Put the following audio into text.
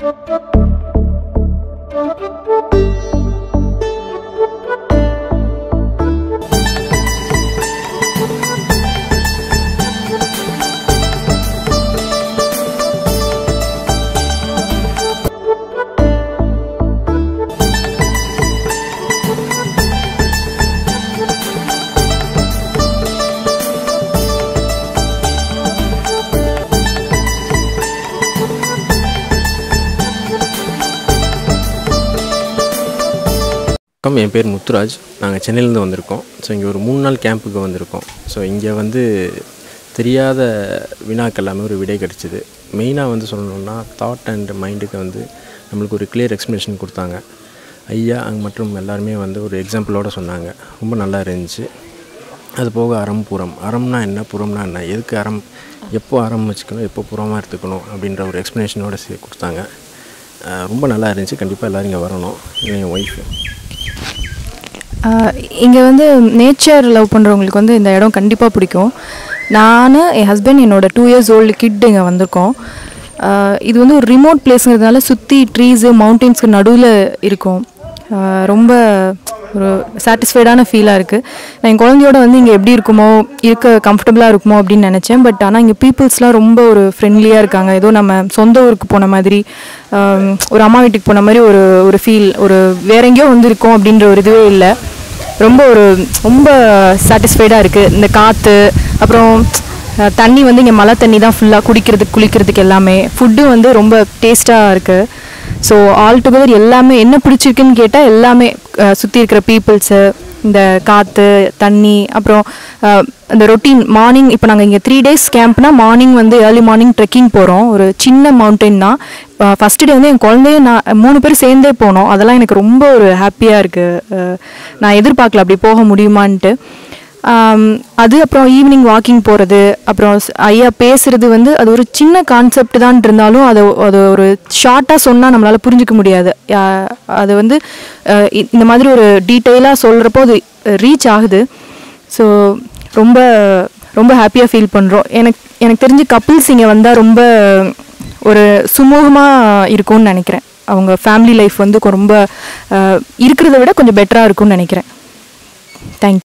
Thank you. வணக்கம் என் பேர் முத்துராஜ். நாங்கள் சென்னையிலேருந்து வந்திருக்கோம். ஸோ இங்கே ஒரு மூணு நாள் கேம்புக்கு வந்திருக்கோம். ஸோ இங்கே வந்து தெரியாத வினாக்கள் எல்லாமே ஒரு விடை கிடச்சிது. மெயினாக வந்து சொல்லணுன்னா தாட் அண்ட் மைண்டுக்கு வந்து நம்மளுக்கு ஒரு கிளியர் எக்ஸ்ப்ளனேஷன் கொடுத்தாங்க. ஐயா அங்கே மற்றும் எல்லாருமே வந்து ஒரு எக்ஸாம்பிளோடு சொன்னாங்க. ரொம்ப நல்லா இருந்துச்சு. அது போக அறம் புறம். அறம்னா என்ன? புறம்னா என்ன? எதுக்கு அறம்? எப்போ அறம் வச்சுக்கணும்? எப்போ புறமாக எடுத்துக்கணும்? அப்படின்ற ஒரு எக்ஸ்ப்ளனேஷனோட சே கொடுத்தாங்க. ரொம்ப நல்லா இருந்துச்சு. கண்டிப்பாக எல்லோரும் இங்கே வரணும். என் ஒய்ஃபு இங்கே வந்து நேச்சர் லவ் பண்ணுறவங்களுக்கு வந்து இந்த இடம் கண்டிப்பாக பிடிக்கும். நான் என் ஹஸ்பண்ட் என்னோட டூ இயர்ஸ் ஓல்டு கிட் இங்கே வந்திருக்கோம். இது வந்து ஒரு ரிமோட் பிளேஸுங்கிறதுனால சுற்றி ட்ரீஸு மவுண்டெயின்ஸ்க்கு நடுவில் இருக்கும். ரொம்ப ஒரு சாட்டிஸ்ஃபைடான ஃபீலாக இருக்குது நான் என் குழந்தையோட வந்து இங்கே எப்படி இருக்குமோ இருக்க கம்ஃபர்டபுளாக இருக்குமோ அப்படின்னு நினச்சேன். பட் ஆனால் இங்கே பீப்புள்ஸ்லாம் ரொம்ப ஒரு ஃப்ரெண்ட்லியாக இருக்காங்க. ஏதோ நம்ம சொந்த ஊருக்கு போன மாதிரி ஒரு அம்மா வீட்டுக்கு போன மாதிரி ஒரு ஒரு ஃபீல் ஒரு வேற எங்கேயோ வந்து இருக்கோம் அப்படின்ற ஒரு இதுவே இல்லை. ரொம்ப ஒரு ரொம்ப சாட்டிஸ்ஃபைடாக இருக்குது இந்த காற்று அப்புறம் தண்ணி வந்து இங்கே மழை தண்ணி தான் ஃபுல்லாக குடிக்கிறதுக்கு குளிக்கிறதுக்கு எல்லாமே. ஃபுட்டு வந்து ரொம்ப டேஸ்ட்டாக இருக்குது ஸோ ஆல் டுகெதர் எல்லாமே என்ன பிடிச்சிருக்குன்னு கேட்டால் எல்லாமே சுற்றி இருக்கிற பீப்புள்ஸு இந்த காற்று தண்ணி அப்புறம் இந்த ரொட்டீன் மார்னிங் இப்போ நாங்கள் இங்கே த்ரீ டேஸ் கேம்ப்னா மார்னிங் வந்து ஏர்லி மார்னிங் ட்ரெக்கிங் போகிறோம் ஒரு சின்ன மவுண்டைன் தான். ஃபஸ்ட்டு டே வந்து என் குழந்தைய நான் மூணு பேர் சேர்ந்தே போனோம். அதெல்லாம் எனக்கு ரொம்ப ஒரு ஹாப்பியாக இருக்குது நான் எதிர்பார்க்கல அப்படி போக முடியுமான்ட்டு. அது அப்புறம் ஈவினிங் வாக்கிங் போகிறது அப்புறம் ஐயா பேசுகிறது வந்து அது ஒரு சின்ன கான்செப்ட் தான் இருந்தாலும் அதை அது ஒரு ஷார்ட்டாக சொன்னால் நம்மளால் புரிஞ்சுக்க முடியாது. யா- அது வந்து இந்த மாதிரி ஒரு டீட்டெயிலாக சொல்கிறப்போ அது ரீச் ஆகுது. ஸோ ரொம்ப ரொம்ப ஹாப்பியாக ஃபீல் பண்ணுறோம் எனக்கு எனக்கு தெரிஞ்சு கப்புள்ஸ் இங்கே வந்தால் ரொம்ப ஒரு சுமூகமாக இருக்கும்னு நினைக்கிறேன். அவங்க ஃபேமிலி லைஃப் வந்து ரொம்ப இருக்கிறத விட கொஞ்சம் பெட்டராக இருக்கும்னு நினைக்கிறேன். தேங்க்